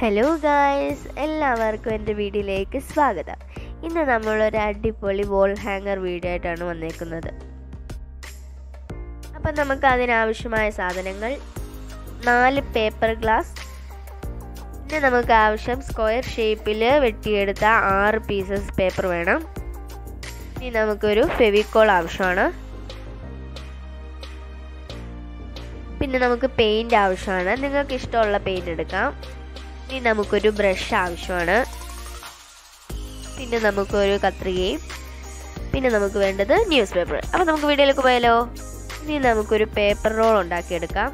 Hello guys എല്ലാവർക്കും എന്റെ വീഡിയോയിലേക്ക് സ്വാഗതം. ഇന്ന് നമ്മളൊരു അടിപൊളി വോൾ ഹാങ്ങർ വീഡിയോ ആയിട്ടാണ് വന്നേക്കുന്നത്. അപ്പം നമുക്ക് അതിനാവശ്യമായ സാധനങ്ങൾ നാല് പേപ്പർ ഗ്ലാസ് പിന്നെ നമുക്ക് ആവശ്യം സ്ക്വയർ ഷേപ്പിൽ വെട്ടിയെടുത്ത ആറ് പീസസ് പേപ്പർ വേണം. ഇനി നമുക്കൊരു ഫെവിക്കോൾ ആവശ്യമാണ്. പിന്നെ നമുക്ക് പെയിന്റ് ആവശ്യമാണ്. നിങ്ങൾക്ക് ഇഷ്ടമുള്ള പെയിന്റ് എടുക്കാം. ഇനി നമുക്കൊരു ബ്രഷ് ആവശ്യമാണ്. പിന്നെ നമുക്കൊരു കത്രികയും. പിന്നെ നമുക്ക് വേണ്ടത് ന്യൂസ് പേപ്പർ. അപ്പോൾ നമുക്ക് വീഡിയോയിലേക്ക് പോയാലോ? ഇനി നമുക്കൊരു പേപ്പർ റോൾ ഉണ്ടാക്കിയെടുക്കാം.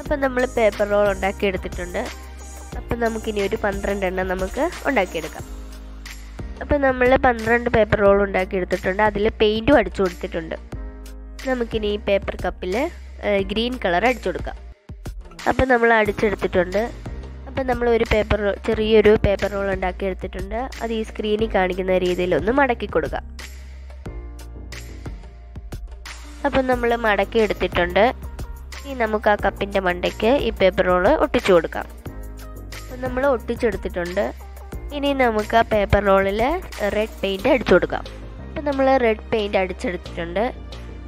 അപ്പം നമ്മൾ പേപ്പർ റോൾ ഉണ്ടാക്കിയെടുത്തിട്ടുണ്ട്. അപ്പം നമുക്കിനി ഒരു പന്ത്രണ്ട് എണ്ണം നമുക്ക് ഉണ്ടാക്കിയെടുക്കാം. അപ്പം നമ്മൾ പന്ത്രണ്ട് പേപ്പർ റോൾ ഉണ്ടാക്കിയെടുത്തിട്ടുണ്ട്. അതിൽ പെയിന്റും അടിച്ചു കൊടുത്തിട്ടുണ്ട്. നമുക്കിനി ഈ പേപ്പർ കപ്പിൽ ഗ്രീൻ കളർ അടിച്ചു കൊടുക്കാം. അപ്പം നമ്മൾ അടിച്ചെടുത്തിട്ടുണ്ട്. അപ്പം നമ്മൾ ഒരു പേപ്പർ ചെറിയൊരു പേപ്പർ റോൾ ഉണ്ടാക്കി എടുത്തിട്ടുണ്ട്. അത് ഈ സ്ക്രീനിൽ കാണിക്കുന്ന രീതിയിൽ ഒന്ന് മടക്കി കൊടുക്കുക അപ്പം നമ്മൾ മടക്കി എടുത്തിട്ടുണ്ട്. ഇനി നമുക്ക് ആ കപ്പിന്റെ മണ്ടയ്ക്ക് ഈ പേപ്പർ റോൾ ഒട്ടിച്ചു കൊടുക്കാം. അപ്പം നമ്മൾ ഒട്ടിച്ചെടുത്തിട്ടുണ്ട്. ഇനി നമുക്ക് ആ പേപ്പർ റോളിൽ റെഡ് പെയിന്റ് അടിച്ചു കൊടുക്കാം. അപ്പം നമ്മൾ റെഡ് പെയിന്റ് അടിച്ചെടുത്തിട്ടുണ്ട്.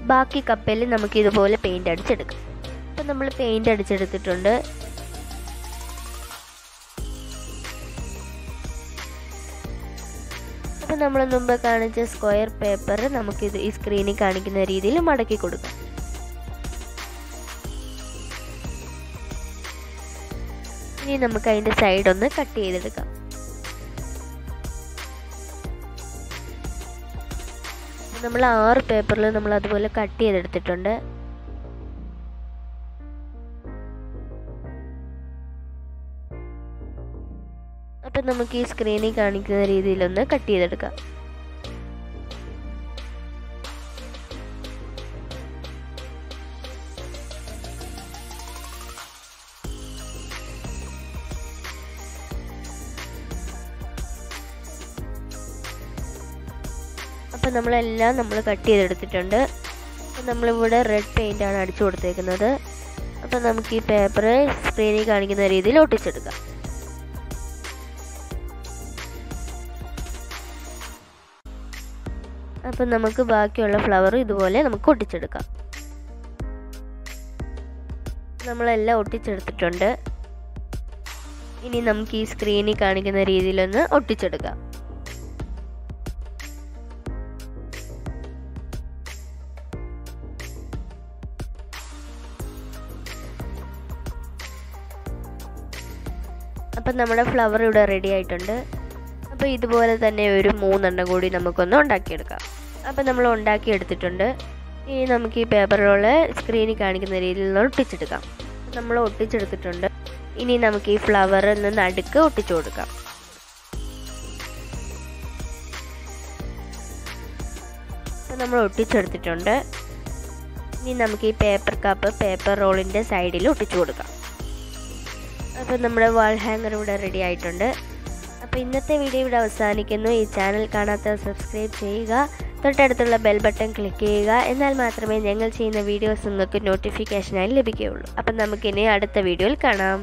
ബാക്കി കപ്പിൽ നമുക്ക് ഇതുപോലെ പെയിന്റ് അടിച്ചെടുക്കാം. അപ്പം നമ്മൾ പെയിന്റ് അടിച്ചെടുത്തിട്ടുണ്ട്. അപ്പം നമ്മൾ മുമ്പ് കാണിച്ച സ്ക്വയർ പേപ്പർ നമുക്കിത് ഈ സ്ക്രീനിൽ കാണിക്കുന്ന രീതിയിൽ മടക്കി കൊടുക്കാം. ഇനി നമുക്ക് അതിന്റെ ഒന്ന് കട്ട് ചെയ്തെടുക്കാം. നമ്മൾ ആറ് പേപ്പറിൽ നമ്മൾ അതുപോലെ കട്ട് ചെയ്തെടുത്തിട്ടുണ്ട്. അപ്പം നമുക്ക് ഈ സ്ക്രീനിൽ കാണിക്കുന്ന രീതിയിലൊന്ന് കട്ട് ചെയ്തെടുക്കാം. അപ്പം നമ്മളെല്ലാം നമ്മൾ കട്ട് ചെയ്തെടുത്തിട്ടുണ്ട്. നമ്മളിവിടെ റെഡ് പെയിന്റ് ആണ് അടിച്ചു കൊടുത്തേക്കുന്നത്. അപ്പം നമുക്ക് ഈ പേപ്പർ സ്ക്രീനിൽ കാണിക്കുന്ന രീതിയിൽ ഒട്ടിച്ചെടുക്കാം. അപ്പം നമുക്ക് ബാക്കിയുള്ള ഫ്ലവർ ഇതുപോലെ നമുക്ക് ഒട്ടിച്ചെടുക്കാം. നമ്മളെല്ലാം ഒട്ടിച്ചെടുത്തിട്ടുണ്ട്. ഇനി നമുക്ക് ഈ സ്ക്രീനിൽ കാണിക്കുന്ന രീതിയിലൊന്ന് ഒട്ടിച്ചെടുക്കാം. അപ്പം നമ്മുടെ ഫ്ലവർ ഇവിടെ റെഡി ആയിട്ടുണ്ട്. അപ്പോൾ ഇതുപോലെ തന്നെ ഒരു മൂന്നെണ്ണം കൂടി നമുക്കൊന്ന് ഉണ്ടാക്കിയെടുക്കാം. അപ്പം നമ്മൾ ഉണ്ടാക്കിയെടുത്തിട്ടുണ്ട്. ഇനി നമുക്ക് ഈ പേപ്പർ റോൾ സ്ക്രീനിൽ കാണിക്കുന്ന രീതിയിൽ ഒട്ടിച്ചെടുക്കാം. നമ്മൾ ഒട്ടിച്ചെടുത്തിട്ടുണ്ട്. ഇനി നമുക്ക് ഈ ഫ്ലവർ നിന്ന് നടുക്ക് ഒട്ടിച്ചു കൊടുക്കാം. നമ്മൾ ഒട്ടിച്ചെടുത്തിട്ടുണ്ട്. ഇനി നമുക്ക് ഈ പേപ്പർ കപ്പ് പേപ്പർ റോളിന്റെ സൈഡിൽ ഒട്ടിച്ചു കൊടുക്കാം. അപ്പോൾ നമ്മുടെ വാൾ ഹാങ്ങർ ഇവിടെ റെഡി ആയിട്ടുണ്ട്. അപ്പോൾ ഇന്നത്തെ വീഡിയോ ഇവിടെ അവസാനിക്കുന്നു. ഈ ചാനൽ കാണാത്ത സബ്സ്ക്രൈബ് ചെയ്യുക. തൊട്ടടുത്തുള്ള ബെൽ ബട്ടൺ ക്ലിക്ക് ചെയ്യുക. എന്നാൽ മാത്രമേ ഞങ്ങൾ ചെയ്യുന്ന വീഡിയോസ് നിങ്ങൾക്ക് നോട്ടിഫിക്കേഷനായി ലഭിക്കുകയുള്ളൂ. അപ്പം നമുക്കിനി അടുത്ത വീഡിയോയിൽ കാണാം.